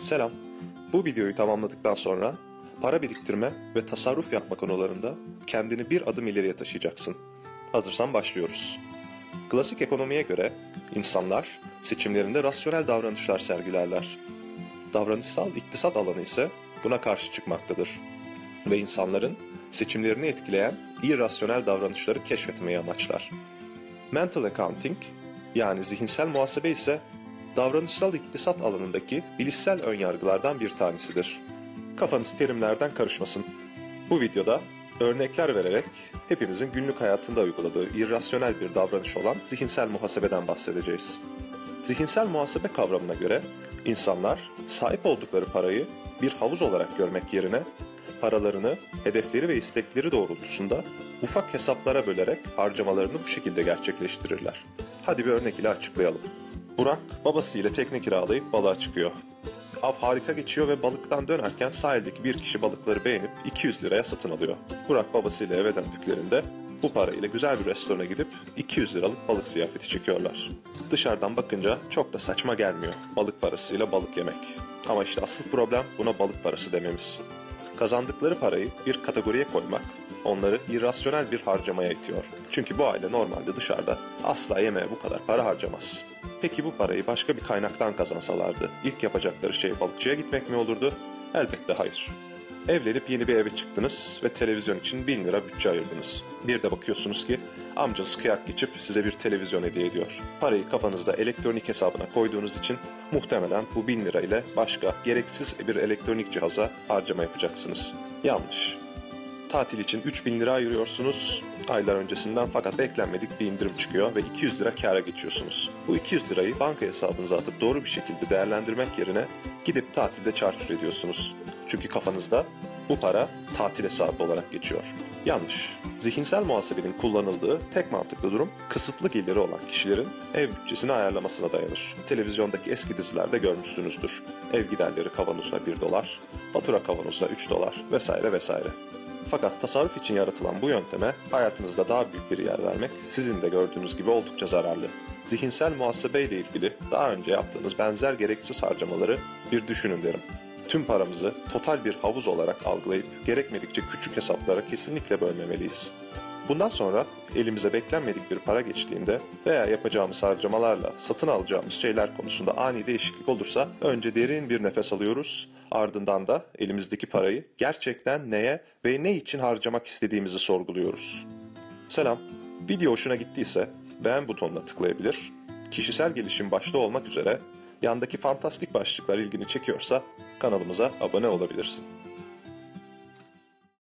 Selam. Bu videoyu tamamladıktan sonra para biriktirme ve tasarruf yapma konularında kendini bir adım ileriye taşıyacaksın. Hazırsan başlıyoruz. Klasik ekonomiye göre insanlar seçimlerinde rasyonel davranışlar sergilerler. Davranışsal iktisat alanı ise buna karşı çıkmaktadır. Ve insanların seçimlerini etkileyen irrasyonel davranışları keşfetmeyi amaçlar. Mental accounting yani zihinsel muhasebe ise davranışsal iktisat alanındaki bilişsel önyargılardan bir tanesidir. Kafanız terimlerden karışmasın. Bu videoda örnekler vererek hepimizin günlük hayatında uyguladığı irrasyonel bir davranış olan zihinsel muhasebeden bahsedeceğiz. Zihinsel muhasebe kavramına göre insanlar sahip oldukları parayı bir havuz olarak görmek yerine paralarını, hedefleri ve istekleri doğrultusunda ufak hesaplara bölerek harcamalarını bu şekilde gerçekleştirirler. Hadi bir örnek ile açıklayalım. Burak babasıyla tekne kiralayıp balığa çıkıyor. Av harika geçiyor ve balıktan dönerken sahildeki bir kişi balıkları beğenip 200 liraya satın alıyor. Burak babasıyla eve döndüklerinde bu parayla güzel bir restorana gidip 200 liralık balık ziyafeti çekiyorlar. Dışarıdan bakınca çok da saçma gelmiyor balık parasıyla balık yemek. Ama işte asıl problem buna balık parası dememiz. Kazandıkları parayı bir kategoriye koymak onları irrasyonel bir harcamaya itiyor. Çünkü bu aile normalde dışarıda asla yemeğe bu kadar para harcamaz. Peki bu parayı başka bir kaynaktan kazansalardı ilk yapacakları şey balıkçıya gitmek mi olurdu? Elbette hayır. Evlenip yeni bir eve çıktınız ve televizyon için 1000 lira bütçe ayırdınız. Bir de bakıyorsunuz ki amcanız kıyak geçip size bir televizyon hediye ediyor. Parayı kafanızda elektronik hesabına koyduğunuz için muhtemelen bu 1000 lira ile başka gereksiz bir elektronik cihaza harcama yapacaksınız. Yanlış. Tatil için 3000 lira ayırıyorsunuz aylar öncesinden fakat beklenmedik bir indirim çıkıyor ve 200 lira kâra geçiyorsunuz. Bu 200 lirayı banka hesabınıza atıp doğru bir şekilde değerlendirmek yerine gidip tatilde çarçur ediyorsunuz. Çünkü kafanızda bu para tatil hesabı olarak geçiyor. Yanlış. Zihinsel muhasebenin kullanıldığı tek mantıklı durum kısıtlı geliri olan kişilerin ev bütçesini ayarlamasına dayanır. Televizyondaki eski dizilerde görmüşsünüzdür. Ev giderleri kavanozuna 1 dolar, fatura kavanozuna 3 dolar vesaire vesaire. Fakat tasarruf için yaratılan bu yönteme hayatınızda daha büyük bir yer vermek sizin de gördüğünüz gibi oldukça zararlı. Zihinsel muhasebe ile ilgili daha önce yaptığınız benzer gereksiz harcamaları bir düşünün derim. Tüm paramızı total bir havuz olarak algılayıp gerekmedikçe küçük hesaplara kesinlikle bölmemeliyiz. Bundan sonra elimize beklenmedik bir para geçtiğinde veya yapacağımız harcamalarla satın alacağımız şeyler konusunda ani değişiklik olursa önce derin bir nefes alıyoruz ardından da elimizdeki parayı gerçekten neye ve ne için harcamak istediğimizi sorguluyoruz. Selam, video hoşuna gittiyse beğen butonuna tıklayabilir, kişisel gelişim başta olmak üzere yandaki fantastik başlıklar ilgini çekiyorsa kanalımıza abone olabilirsin.